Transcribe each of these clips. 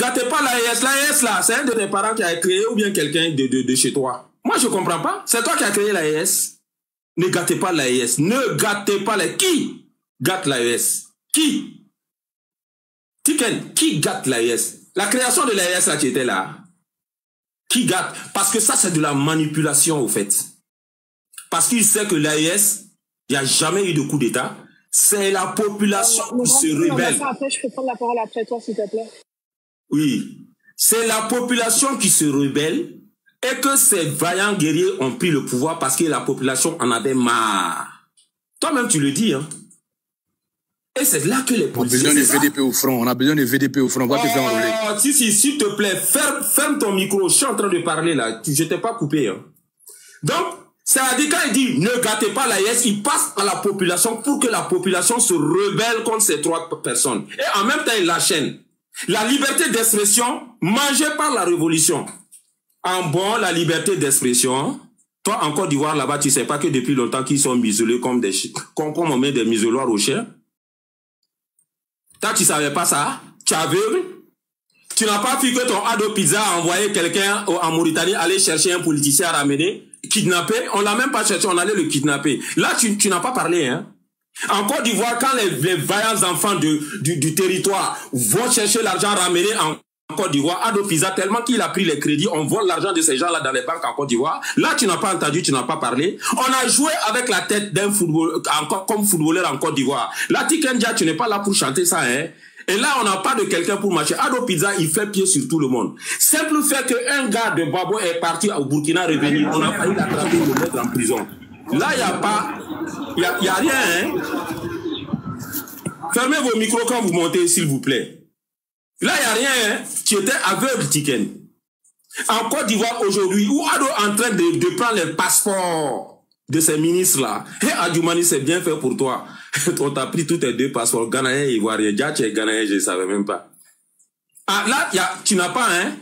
gâtez pas l'AES. L'AES, là, c'est un de tes parents qui a créé ou bien quelqu'un de, de, de chez toi. Moi, je comprends pas. C'est toi qui as créé l'AES. Ne gâtez pas l'AES. Ne gâtez pas les... Qui gâte l'AES Qui? Tiken, qui gâte l'AES La création de l'AES, là, qui était là. Qui gâte? Parce que ça, c'est de la manipulation, au fait. Parce qu'il sait que l'AES, il n'y a jamais eu de coup d'État. C'est la population qui se rebelle. Après, je peux prendre la parole après toi, s'il te plaît. Oui. C'est la population qui se rebelle et que ces vaillants guerriers ont pris le pouvoir parce que la population en avait marre. Toi-même, tu le dis, hein. Et c'est là que les policiers... On a besoin de VDP au front. On a besoin de VDP au front. On va te faire enrouler. Oh, si, si, s'il te plaît, ferme, ferme ton micro. Je suis en train de parler là. Je t'ai pas coupé. Hein. Donc, ça dit quand il dit ne gâtez pas la yes, il passe à la population pour que la population se rebelle contre ces trois personnes. Et en même temps, il la chaîne. La liberté d'expression mangée par la révolution. En bon, la liberté d'expression, toi, en Côte d'Ivoire, là-bas, tu sais pas que depuis longtemps qu'ils sont muselés comme des, comme, comme on met des museloirs aux chiens. Toi, tu savais pas ça? Tu es aveugle? Tu n'as pas vu que ton ado pizza a envoyé quelqu'un en Mauritanie aller chercher un politicien à ramener, kidnapper? On l'a même pas cherché, on allait le kidnapper. Là, tu n'as pas parlé, hein. En Côte d'Ivoire, quand les, vaillants enfants du, du, territoire vont chercher l'argent ramené en Côte d'Ivoire, Ado Pisa, tellement qu'il a pris les crédits, on vole l'argent de ces gens-là dans les banques en Côte d'Ivoire. Là, tu n'as pas entendu, tu n'as pas parlé. On a joué avec la tête d'un football, comme footballeur en Côte d'Ivoire. Là, Tikendia, tu n'es pas là pour chanter ça, hein. Et là, on n'a pas de quelqu'un pour marcher. Ado Pizza, il fait pied sur tout le monde. Simple fait qu'un gars de Babo est parti au Burkina revenir, on a failli l'attraper et le mettre en prison. Là, il n'y a pas, il n'y a, a rien, hein. Fermez vos micros quand vous montez, s'il vous plaît. Là, il n'y a rien, hein. Tu étais aveugle, Tiken. En Côte d'Ivoire aujourd'hui, où Ado est en train de, de prendre les passeports de ces ministres-là? Et Adjoumani, c'est bien fait pour toi. On t'a pris tous tes deux passeports, Ghanéen et Ivoirien. Déjà, tu es Ghanéen, je ne savais même pas. Ah, là, y a, tu n'as pas, hein.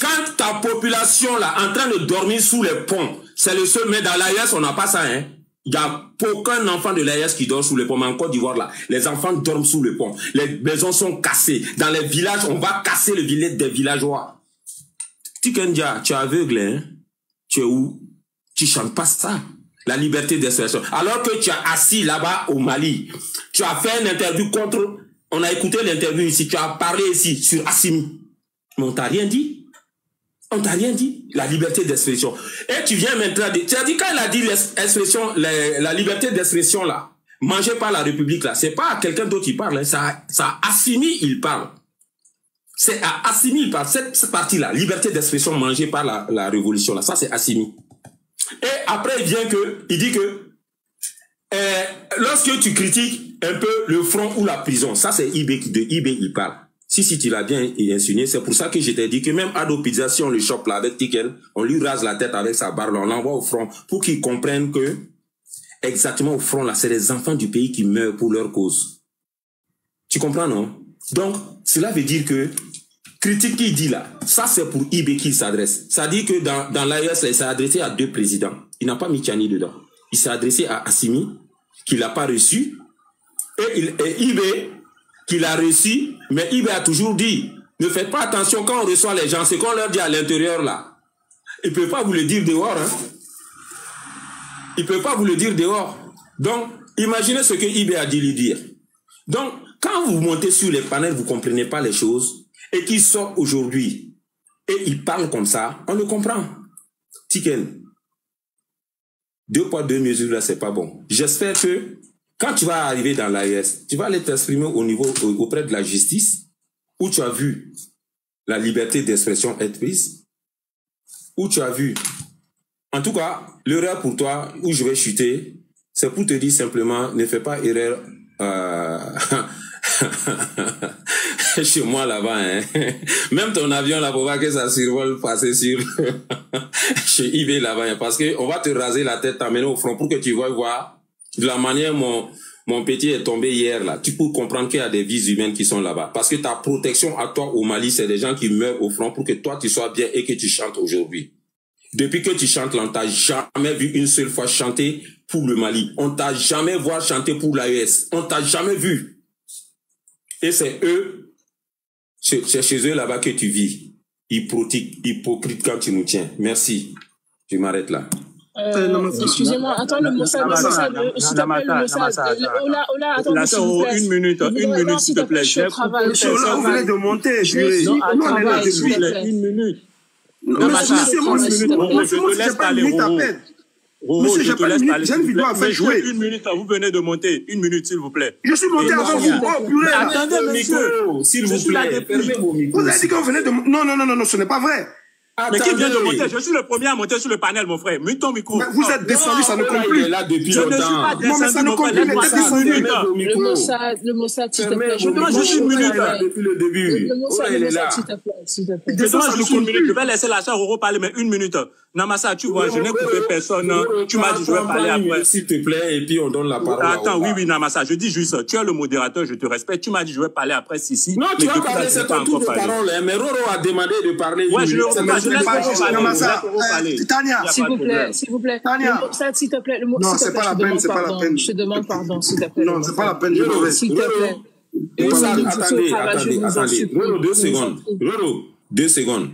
Quand ta population, là, en train de dormir sous les ponts, c'est le seul, mais dans l'AIS, on n'a pas ça, hein. Il n'y a aucun enfant de l'AIS qui dort sous les ponts. Mais en Côte d'Ivoire, là, les enfants dorment sous le pont. Les maisons sont cassées. Dans les villages, on va casser le village des villageois. Tikendia, tu es aveugle, hein? Tu es où? Tu chantes pas ça. La liberté d'expression. Alors que tu as assis là-bas au Mali, tu as fait une interview contre, on a écouté l'interview ici, tu as parlé ici sur Assimi. Mais on t'a rien dit. On t'a rien dit. La liberté d'expression. Et tu viens maintenant tu as dit quand il a dit l'expression, la, liberté d'expression là, mangée par la République là, c'est pas quelqu'un d'autre qui parle, hein, ça, ça Assimi, il parle. C'est à Assimi, parle. Cette, cette partie-là, liberté d'expression mangée par la, la révolution là, ça c'est Assimi. Et après, il vient que, il dit que, euh, lorsque tu critiques un peu le front ou la prison, ça c'est IB de IB il parle. Si, si tu l'as bien insinué, c'est pour ça que je t'ai dit que même Ado si on le chope là avec Tikel, on lui rase la tête avec sa barre, on l'envoie au front pour qu'il comprenne que, exactement au front là, c'est les enfants du pays qui meurent pour leur cause. Tu comprends, non? Donc, cela veut dire que critique qu'il dit là, ça c'est pour IB qu'il s'adresse. Ça dit que dans, dans l'AES, il s'est adressé à deux présidents. Il n'a pas mis Tiani dedans. Il s'est adressé à Assimi, qu'il n'a pas reçu. Et, il, qu'il a reçu, mais IB a toujours dit, ne faites pas attention quand on reçoit les gens, c'est qu'on leur dit à l'intérieur là. Il ne peut pas vous le dire dehors. Hein. Il ne peut pas vous le dire dehors. Donc, imaginez ce que IB a dit lui dire. Donc, quand vous montez sur les panels, vous ne comprenez pas les choses, et qu'il sort aujourd'hui, et il parle comme ça, on le comprend. Tiken, deux poids, deux mesures, là, c'est pas bon. J'espère que quand tu vas arriver dans l'AES, tu vas aller t'exprimer au niveau, auprès de la justice, où tu as vu la liberté d'expression être prise, où tu as vu, en tout cas, l'erreur pour toi, où je vais chuter, c'est pour te dire simplement, ne fais pas erreur, euh, chez moi là-bas. Hein. Même ton avion là, pour voir que ça survole passer sur chez IB là-bas. Hein, parce que on va te raser la tête, t'amener au front pour que tu vois voir de la manière mon mon petit est tombé hier là. Tu peux comprendre qu'il y a des vies humaines qui sont là-bas. Parce que ta protection à toi au Mali, c'est des gens qui meurent au front pour que toi tu sois bien et que tu chantes aujourd'hui. Depuis que tu chantes là, on t'a jamais vu une seule fois chanter pour le Mali. On t'a jamais vu chanter pour l'AES. On t'a jamais vu. Et c'est eux C'est chez eux là-bas que tu vis. Hypocrite, hypocrite quand tu nous tiens. Merci. Je m'arrête là. Euh, non, mais- Excusez-moi, attends, le Mossad, le Namasa, Mossad, Nam- euh, s'il te plaît, le Mossad. Euh. Ola, Ola, attends, une minute, Je une minute, non, s'il te plaît. Je suis au J'ai travail. compris je suis au personne. Là, vous venez travail. de monter, Je au on est là travail, depuis. s'il te plaît. Une minute. Non, Non, mais Massa, monsieur, moi, une je Je laisse parler, Monsieur, je j'ai te pas laisse une minute, parler, j'ai une vidéo à faire jouer. une minute, vous venez de monter. Une minute, s'il vous plaît. Je suis monté avant non, vous. non. Oh, purée. Attendez, monsieur. micro, s'il Je vous plaît. Vous avez dit que vous venez de... Non, non, non, non, non, ce n'est pas vrai. Mais qui vient de monter? Je suis le premier à monter sur le panel, mon frère. Mute ton micro. Mais vous êtes descendu, ça ne Non, compte il plus. est là depuis Je ne suis longtemps. pas Non, mais ça descendu, ne compte plus, mais ça descendu. Le. Mossad, le Mossad, s'il te plaît. Je demande suis une juste minute, depuis le début. Le Mossad, le il s'il te plaît, s'il te plaît. Je demande juste ne une minute. Je vais laisser la chère Roro parler, mais une minute. Namasa, tu vois, je n'ai coupé personne. Tu m'as dit, je vais parler après. S'il te plaît, et puis on donne la parole Attends, oui, oui, Namasa, je dis juste, tu es le modérateur, je te respecte. Tu m'as dit, je vais parler après Sissi. Non, mais tu as parlé, c'est pas ton tour de parole. hein, Mais Roro a demandé de parler. Ouais, je le je n'est laisse pas. Non. Tania, S'il vous plaît, s'il vous plaît. Tania. Le s'il te plaît. Le Non, Mossad, c'est pas la je peine, c'est pas la peine. Je te demande pardon, s'il te plaît. le Non, c'est pas la peine, je Roro, devrais. S'il te plaît. Attendez, attendez, attendez. Roro, deux secondes. Roro, deux secondes.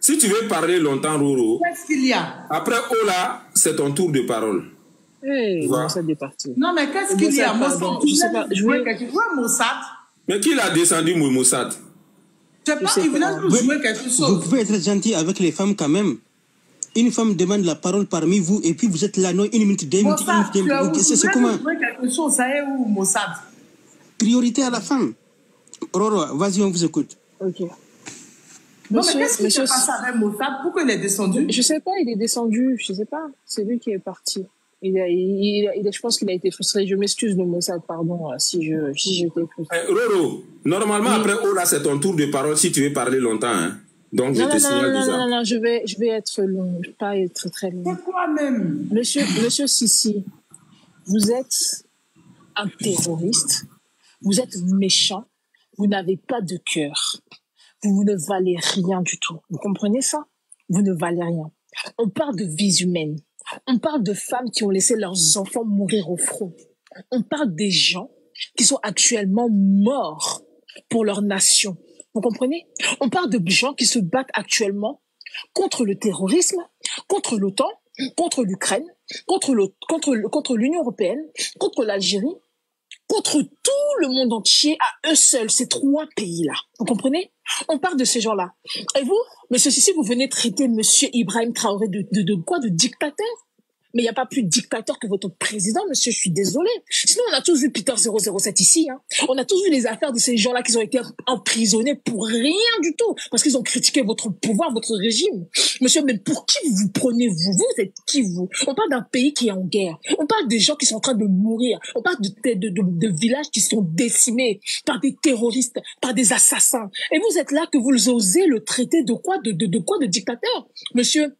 Si tu veux parler longtemps, Roro, Qu'est-ce qu'il y a? après Ola, c'est ton tour de parole. Hey, est parti. Non, mais qu'est-ce qu'il y a? Mossad, je sais pas, je vais- Mossad. Mais qui l'a descendu, Mossad Je sais pas, sais il pas. vient de nous jouer quelque Vous chose. pouvez être gentil avec les femmes quand même. Une femme demande la parole parmi vous et puis vous êtes là, non, une minute, deux minutes, une minute, as deux minutes. C'est c'est comment jouer quelque chose, ça est où, Mossad? Priorité à la femme. Roro, vas-y, on vous écoute. Ok. Non, mais qu'est-ce qui monsieur, passé avec Mossad? Pourquoi il est descendu? Je sais pas, il est descendu, je sais pas. C'est lui qui est parti. Il a, il, il a- il a- je pense qu'il a été frustré. Je m'excuse de Mossad, pardon, euh, si je, si j'étais frustré. Eh, Roro, normalement, après Ola, c'est ton tour de parole si tu veux parler longtemps. Hein. Donc, je Non, te non, non, signale non, non, déjà. non, non, je vais, je vais être long, je vais pas être très long. C'est quoi même? Monsieur, monsieur Sissi, vous êtes un terroriste, vous êtes méchant, vous n'avez pas de cœur, vous ne valez rien du tout. Vous comprenez ça? Vous ne valez rien. On parle de vies humaines. On parle de femmes qui ont laissé leurs enfants mourir au front. On parle des gens qui sont actuellement morts pour leur nation. Vous comprenez? On parle de gens qui se battent actuellement contre le terrorisme, contre l'OTAN, contre l'Ukraine, contre l'Union européenne, contre l'Algérie, contre le monde entier à eux seuls, ces trois pays-là. Vous comprenez? On parle de ces gens-là. Et vous, monsieur Sissi, vous venez traiter monsieur Ibrahim Traoré de, quoi? De dictateur? Mais il n'y a pas plus dictateur que votre président, monsieur, je suis désolé. Sinon, on a tous vu Peter 007 ici. Hein. On a tous vu les affaires de ces gens-là qui ont été emprisonnés pour rien du tout, parce qu'ils ont critiqué votre pouvoir, votre régime. Monsieur, mais pour qui vous prenez vous? Vous êtes qui vous? On parle d'un pays qui est en guerre. On parle des gens qui sont en train de mourir. On parle de, de, de, de villages qui sont décimés par des terroristes, par des assassins. Et vous êtes là que vous osez le traiter de quoi? De, de, de quoi De dictateur? Monsieur,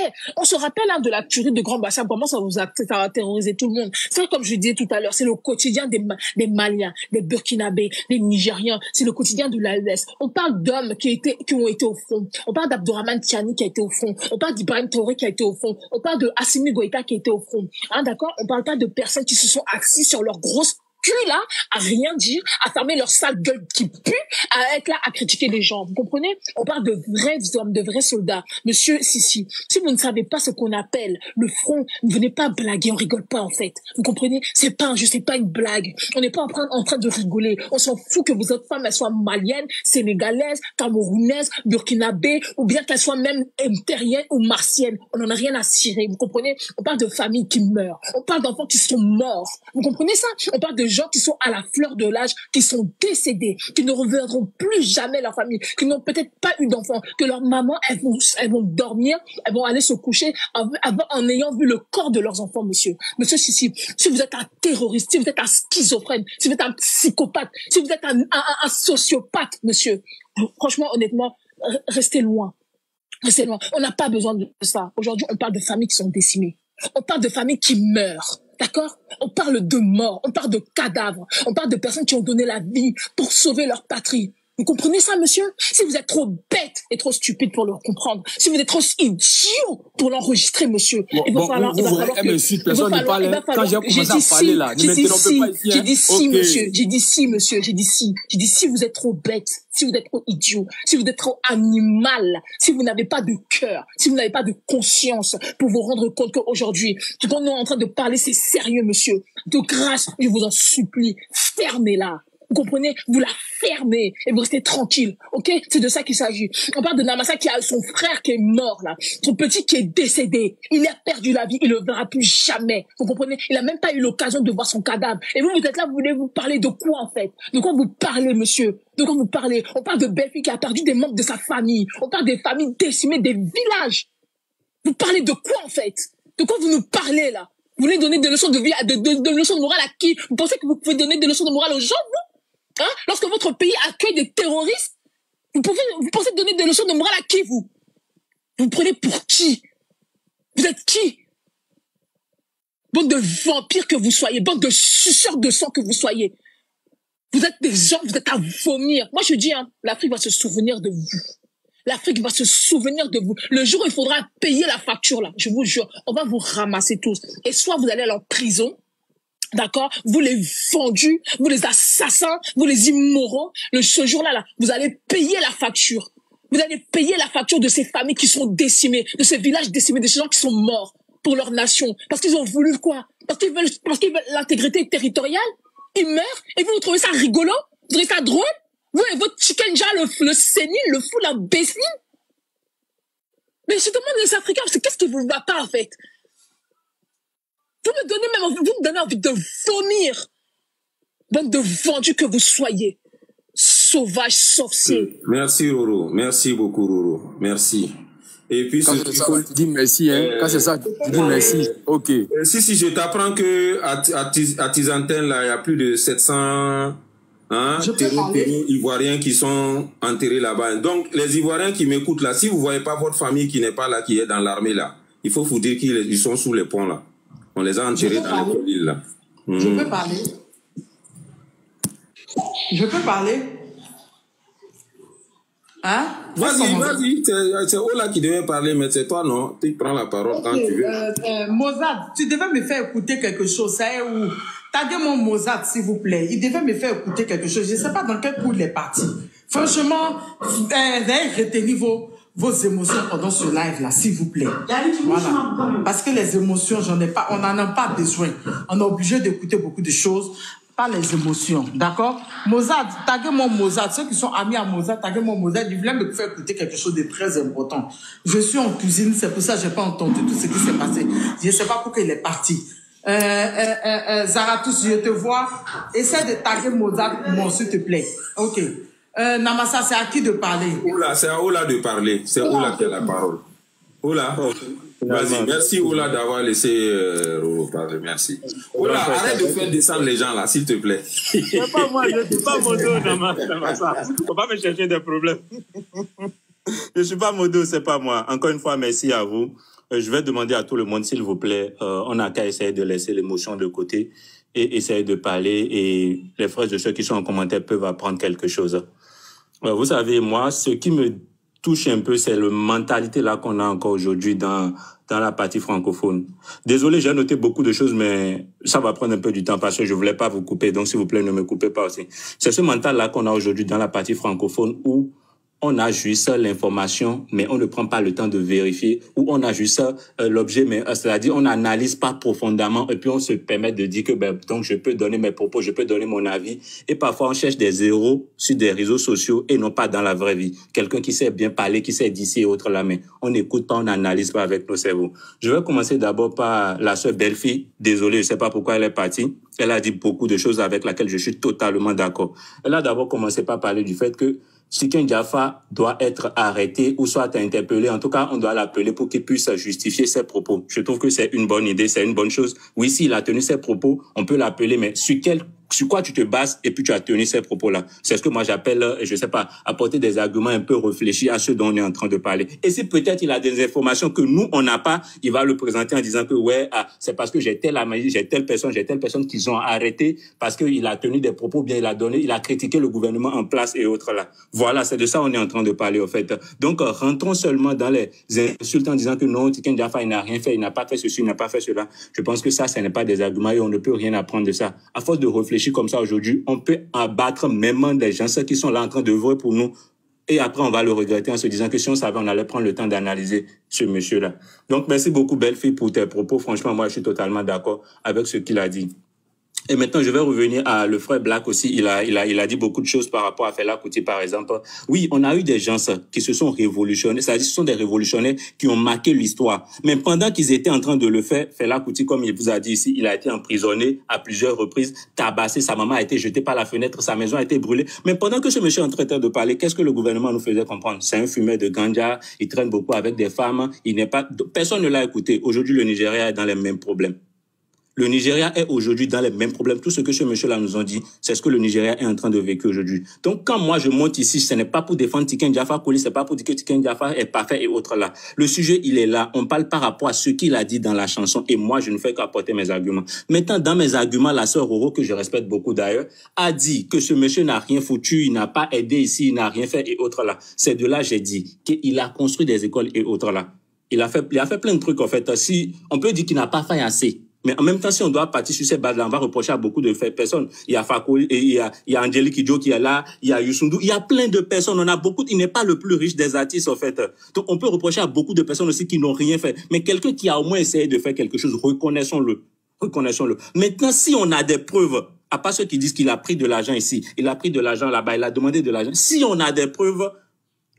eh, on se rappelle hein, de la tuerie de Grand Bassam, comment ça vous a, ça a terrorisé tout le monde. C'est comme je disais tout à l'heure, c'est le quotidien des, des Maliens, des Burkinabés, des Nigériens, c'est le quotidien de l'AES. On parle d'hommes qui, qui ont été au front. On parle d'Abdourahman Tiani qui a été au front. On parle d'Ibrahim Touré qui a été au front. On parle de Assimi Goïta qui a été au front. Hein, d'accord? On parle pas de personnes qui se sont assises sur leur grosse cul là, à rien dire, à fermer leur sale gueule qui pue, à être là à critiquer les gens. Vous comprenez? On parle de vrais hommes, de vrais soldats. Monsieur Sissi, si vous ne savez pas ce qu'on appelle le front, ne venez pas blaguer, on rigole pas en fait. Vous comprenez? C'est pas jeu, c'est pas une blague. On n'est pas en train, en train de rigoler. On s'en fout que vous êtes femme, elle soit malienne, sénégalaise, camerounaise, burkinabé, ou bien qu'elle soit même terrienne ou martienne. On n'en a rien à cirer. Vous comprenez? On parle de familles qui meurent. On parle d'enfants qui sont morts. Vous comprenez ça? On parle de gens qui sont à la fleur de l'âge, qui sont décédés, qui ne reverront plus jamais leur famille, qui n'ont peut-être pas eu d'enfants, que leurs mamans, elles vont, elles vont dormir, elles vont aller se coucher en, en ayant vu le corps de leurs enfants, monsieur. Monsieur Sissi, si vous êtes un terroriste, si vous êtes un schizophrène, si vous êtes un psychopathe, si vous êtes un, un, sociopathe, monsieur, franchement, honnêtement, restez loin. Restez loin. On n'a pas besoin de ça. Aujourd'hui, on parle de familles qui sont décimées. On parle de familles qui meurent. D'accord? On parle de morts, on parle de cadavres, on parle de personnes qui ont donné la vie pour sauver leur patrie. Vous comprenez ça, monsieur? Si vous êtes trop bête et trop stupide pour le comprendre, si vous êtes trop idiot pour l'enregistrer, monsieur, Bon, il va bon, falloir... vous- il va vous falloir que- va personne ne parle, Quand j'ai commencé à dit parler, si, là, ne j'ai dit m'interrompez si, pas ici, J'ai hein. dit si, monsieur. J'ai dit si, monsieur. J'ai dit si. J'ai dit si vous êtes trop bête, si vous êtes trop idiot, si vous êtes trop animal, si vous n'avez pas de cœur, si vous n'avez pas de conscience pour vous rendre compte qu'aujourd'hui, ce qu'on est en train de parler, c'est sérieux, monsieur. De grâce, je vous en supplie, fermez-la. Vous comprenez? Vous la fermez et vous restez tranquille, ok? C'est de ça qu'il s'agit. On parle de Namasa qui a son frère qui est mort là, son petit qui est décédé. Il a perdu la vie, il ne le verra plus jamais. Vous comprenez? Il a même pas eu l'occasion de voir son cadavre. Et vous, vous êtes là, vous voulez vous parler de quoi en fait? De quoi vous parlez, monsieur? De quoi vous parlez? On parle de Belfi qui a perdu des membres de sa famille. On parle des familles décimées, des villages. Vous parlez de quoi en fait? De quoi vous nous parlez là? Vous voulez donner des leçons de vie, de, leçons de morale à qui? Vous pensez que vous pouvez donner des leçons de morale aux gens, Hein? Lorsque votre pays accueille des terroristes, vous, pouvez, vous pensez donner des leçons de morale à qui, vous? Vous prenez pour qui? Vous êtes qui? Bande de vampires que vous soyez, bande de suceurs de sang que vous soyez. Vous êtes des gens, vous êtes à vomir. Moi, je dis, hein, l'Afrique va se souvenir de vous. L'Afrique va se souvenir de vous. Le jour où il faudra payer la facture, là, je vous jure, on va vous ramasser tous. Et soit vous allez aller en prison, D'accord? Vous les vendus, vous les assassins, vous les immoraux, le, ce jour-là, là, vous allez payer la facture. Vous allez payer la facture de ces familles qui sont décimées, de ces villages décimés, de ces gens qui sont morts pour leur nation. Parce qu'ils ont voulu quoi? Parce qu'ils veulent, parce qu'ils veulent l'intégrité territoriale? Ils meurent et vous, vous trouvez ça rigolo? Vous trouvez ça drôle? Vous et votre chicken jar, le, le sénile, le fou, l'imbécile? Mais je demande les Africains, c'est qu'est-ce qui vous va pas en fait? Vous me donnez même envie, vous me donnez envie de vomir. Bande de vendus que vous soyez. Sauvages, sorciers. Merci Roro, merci beaucoup Roro, merci. Et puis Quand ce c'est ça, tu dis merci. Hein. Quand c'est ça, tu dis merci. Ok. Euh, si si je t'apprends que à, à, Ti- à Tizantin là il y a plus de 700 hein, terreaux ivoiriens qui sont enterrés là-bas. Donc les Ivoiriens qui m'écoutent là, si vous voyez pas votre famille qui n'est pas là, qui est dans l'armée là, il faut vous dire qu'ils ils sont sous les ponts là. On les a enterrés dans les collines là. Je Hmm. peux parler? Je peux parler? Hein? Vas-y, vas-y, c'est Ola qui devait parler, mais c'est toi non? Tu prends la parole quand tu veux. euh, euh, Mozart, tu devais me faire écouter quelque chose. Ça est où? Taguez mon Mozart, s'il vous plaît. Il devait me faire écouter quelque chose. Je ne sais pas dans quel coup il est parti. Franchement, euh, retenir vos, vos émotions pendant ce live-là, s'il vous plaît. Voilà. Parce que les émotions, j'en ai pas, on n'en a pas besoin. On est obligé d'écouter beaucoup de choses, pas les émotions. D'accord? Mozart, taguez mon Mozart. Ceux qui sont amis à Mozart, taguez mon Mozart. Il voulait me faire écouter quelque chose de très important. Je suis en cuisine, c'est pour ça que j'ai pas entendu tout ce qui s'est passé. Je ne sais pas pourquoi il est parti. Euh, euh, euh, euh, Zarathus, je te vois. Essaie de taguer Mozart pour moi, s'il te plaît. Ok. Euh, Namasa, c'est à qui de parler? Ola, c'est à Ola de parler. C'est Ola qui a la parole. Ola, vas-y. Merci Ola d'avoir laissé euh, Roro parler. Merci. Ola, arrête de faire descendre les gens là, s'il te plaît. C'est pas moi, je suis pas ma, dans ma salle. Faut pas me chercher des problèmes. je suis pas modo, c'est pas moi. Encore une fois, merci à vous. Euh, je vais demander à tout le monde, s'il vous plaît, euh, on n'a qu'à essayer de laisser l'émotion de côté et essayer de parler et les frères de ceux qui sont en commentaire peuvent apprendre quelque chose. Euh, vous savez, moi, ce qui me touche un peu, c'est la mentalité là qu'on a encore aujourd'hui dans dans la partie francophone. Désolé, j'ai noté beaucoup de choses, mais ça va prendre un peu du temps parce que je voulais pas vous couper. Donc, s'il vous plaît, ne me coupez pas aussi. C'est ce mental là qu'on a aujourd'hui dans la partie francophone où on a juste l'information, mais on ne prend pas le temps de vérifier, ou on a juste euh, l'objet, mais euh, c'est-à-dire on n'analyse pas profondément, et puis on se permet de dire que ben, donc je peux donner mes propos, je peux donner mon avis, et parfois on cherche des zéros sur des réseaux sociaux et non pas dans la vraie vie. Quelqu'un qui sait bien parler, qui sait d'ici et autre là, mais on n'écoute pas, on n'analyse pas avec nos cerveaux. Je vais commencer d'abord par la sœur Belfi. Désolé, je sais pas pourquoi elle est partie. Elle a dit beaucoup de choses avec lesquelles je suis totalement d'accord. Elle a d'abord commencé par parler du fait que Chicken Jaffa doit être arrêté ou soit interpellé. En tout cas, on doit l'appeler pour qu'il puisse justifier ses propos. Je trouve que c'est une bonne idée, c'est une bonne chose. Oui, s'il a tenu ses propos, on peut l'appeler, mais sur quelle sur quoi tu te bases et puis tu as tenu ces propos-là. C'est ce que moi j'appelle, euh, je sais pas, apporter des arguments un peu réfléchis à ce dont on est en train de parler. Et si peut-être il a des informations que nous on n'a pas, il va le présenter en disant que ouais, ah, c'est parce que j'ai telle amie, j'ai telle personne, j'ai telle personne qu'ils ont arrêté parce qu'il a tenu des propos bien, il a donné, il a critiqué le gouvernement en place et autres là. Voilà, c'est de ça on est en train de parler au fait. Donc euh, rentrons seulement dans les insultes en disant que non, Tiken Jaffa il n'a rien fait, il n'a pas fait ceci, il n'a pas fait cela. Je pense que ça, ce n'est pas des arguments et on ne peut rien apprendre de ça. À force de réfléchir comme ça aujourd'hui, on peut abattre même des gens ceux qui sont là en train de voir pour nous. Et après, on va le regretter en se disant que si on savait, on allait prendre le temps d'analyser ce monsieur-là. Donc, merci beaucoup, belle fille, pour tes propos. Franchement, moi, je suis totalement d'accord avec ce qu'il a dit. Et maintenant, je vais revenir à le frère Black aussi. Il a, il a, il a dit beaucoup de choses par rapport à Fela Kuti, par exemple. Oui, on a eu des gens qui se sont révolutionnés. C'est-à-dire, ce sont des révolutionnaires qui ont marqué l'histoire. Mais pendant qu'ils étaient en train de le faire, Fela Kuti, comme il vous a dit ici, il a été emprisonné à plusieurs reprises, tabassé. Sa maman a été jetée par la fenêtre, sa maison a été brûlée. Mais pendant que ce monsieur est en train de parler, qu'est-ce que le gouvernement nous faisait comprendre? C'est un fumeur de ganja. Il traîne beaucoup avec des femmes. Il n'est pas, personne ne l'a écouté. Aujourd'hui, le Nigeria est dans les mêmes problèmes. Le Nigeria est aujourd'hui dans les mêmes problèmes. Tout ce que ce monsieur-là nous a dit, c'est ce que le Nigeria est en train de vivre aujourd'hui. Donc, quand moi je monte ici, ce n'est pas pour défendre Tiken Jaffa Koli, c'est pas pour dire que Tiken Jaffa est parfait et autres là. Le sujet, il est là. On parle par rapport à ce qu'il a dit dans la chanson et moi, je ne fais qu'apporter mes arguments. Maintenant, dans mes arguments, la sœur Roro, que je respecte beaucoup d'ailleurs, a dit que ce monsieur n'a rien foutu, il n'a pas aidé ici, il n'a rien fait et autres là. C'est de là, j'ai dit qu'il a construit des écoles et autres là. Il a fait, il a fait plein de trucs, en fait. Si, on peut dire qu'il n'a pas fait assez. Mais en même temps, si on doit partir sur ces bases-là, on va reprocher à beaucoup de personnes. Il y a Fako, il y a, il y a Angelique qui est là, il y a Yusundu, il y a plein de personnes. On a beaucoup, il n'est pas le plus riche des artistes, en fait. Donc, on peut reprocher à beaucoup de personnes aussi qui n'ont rien fait. Mais quelqu'un qui a au moins essayé de faire quelque chose, reconnaissons-le. Reconnaissons-le. Maintenant, si on a des preuves, à part ceux qui disent qu'il a pris de l'argent ici, il a pris de l'argent là-bas, il a demandé de l'argent. Si on a des preuves,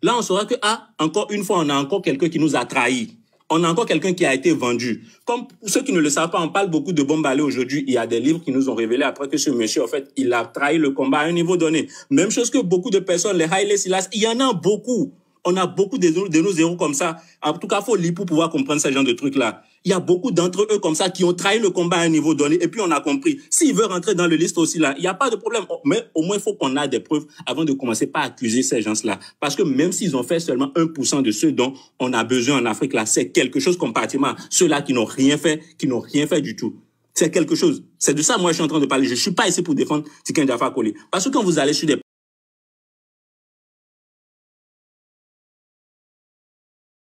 là, on saura que, ah, encore une fois, on a encore quelqu'un qui nous a trahis on a encore quelqu'un qui a été vendu. Comme ceux qui ne le savent pas, on parle beaucoup de Bombalé aujourd'hui. Il y a des livres qui nous ont révélé après que ce monsieur, en fait, il a trahi le combat à un niveau donné. Même chose que beaucoup de personnes, les Haile Silas, il y en a beaucoup. On a beaucoup de, nos héros comme ça. En tout cas, faut lire pour pouvoir comprendre ce genre de trucs-là. Il y a beaucoup d'entre eux comme ça qui ont trahi le combat à un niveau donné. Et puis, on a compris. S'il veut rentrer dans le liste aussi, là, il n'y a pas de problème. Mais au moins, il faut qu'on ait des preuves avant de commencer par accuser ces gens-là. Parce que même s'ils ont fait seulement 1% de ceux dont on a besoin en Afrique, là, c'est quelque chose comparativement à ceux-là qui n'ont rien fait, qui n'ont rien fait du tout. C'est quelque chose. C'est de ça, moi, je suis en train de parler. Je suis pas ici pour défendre Tiken Jaffa Koli. Parce que quand vous allez sur des